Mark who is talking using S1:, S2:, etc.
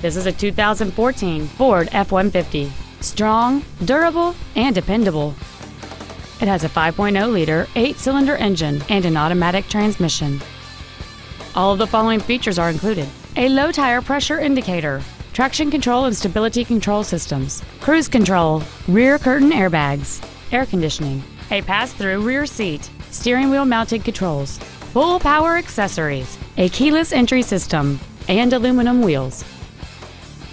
S1: This is a 2014 Ford F-150. Strong, durable, and dependable. It has a 5.0-liter eight-cylinder engine and an automatic transmission. All of the following features are included. A low tire pressure indicator, traction control and stability control systems, cruise control, rear curtain airbags, air conditioning, a pass-through rear seat, steering wheel mounted controls, full power accessories, a keyless entry system, and aluminum wheels.